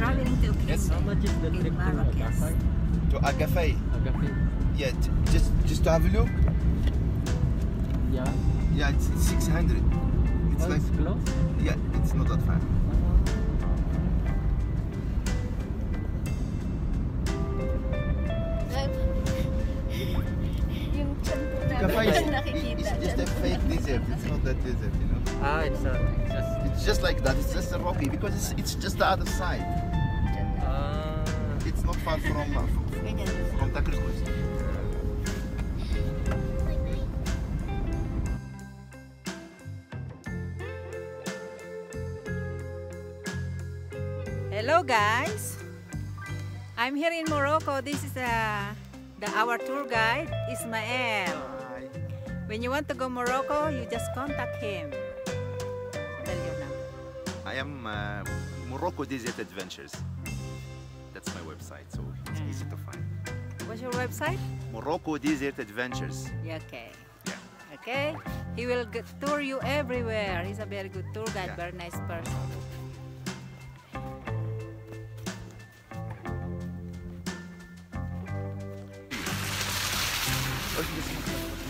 traveling to Yes. Kingdom How much is the in trip to Marrakesh. Agafay? To Agafay. Agafay. Yeah, just just to have a look. Yeah. Yeah, it's, it's 600. It's Oh, like it's close. yeah, it's not that far. Uh-huh. Yung chan po namin Agafay is, ang nakikita it's just a fake desert. It's not that desert, you know. Ah, it's a, just, It's just like that. It's just a rocky because it's, it's just the other side. Dyan na. ah, It's not far from uh, from, Ganyan din. from Takrikos. Hello guys. I'm here in Morocco. This is uh, the our tour guide Ismail. When you want to go Morocco, you just contact him. Tell your number. I am uh, Morocco Desert Adventures. That's my website, so it's easy to find. What's your website? Morocco Desert Adventures. Yeah, okay. Yeah. Okay. He will tour you everywhere. He's a very good tour guide, Yeah. very nice person.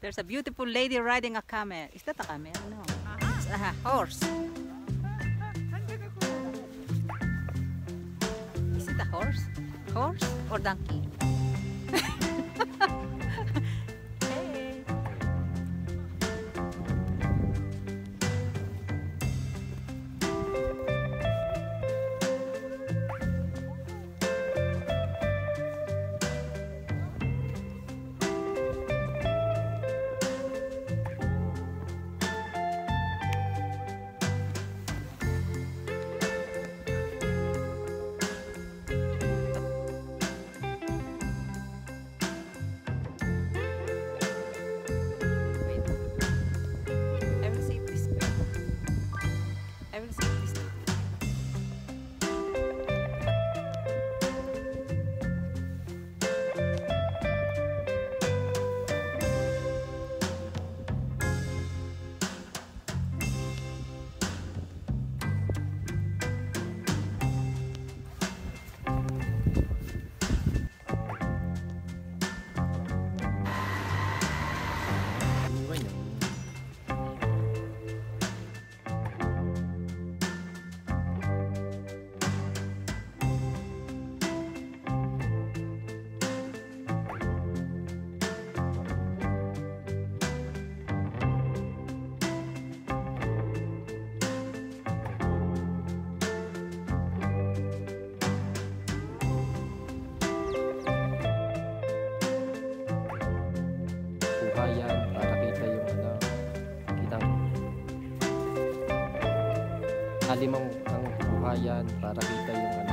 There's a beautiful lady riding a camel. Is that a camel? No. Uh-huh. It's a horse. Is it a horse? Horse or donkey? Halimang ang buhayan para kita yung